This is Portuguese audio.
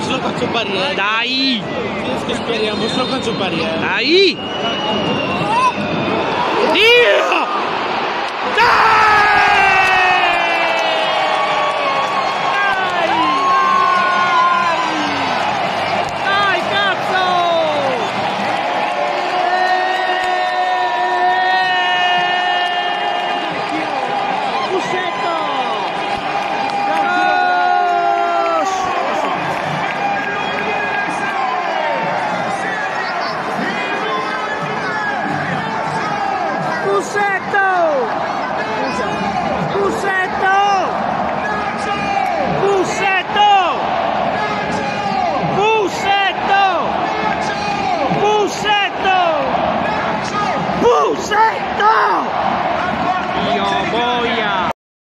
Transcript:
Esperémoslo con su paridad. Ahí. Es que esperémoslo con su paridad. Ahí. Bussetto! Bussetto! Bussetto! Bussetto! Bussetto! Bussetto!